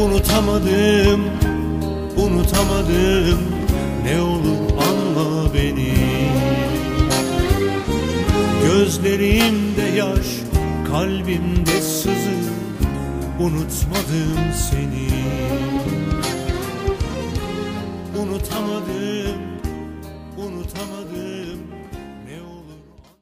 Unutamadım, unutamadım. Ne olur anla beni. Gözlerimde yaş, kalbimde sızı. Unutmadım seni. Unutamadım, unutamadım.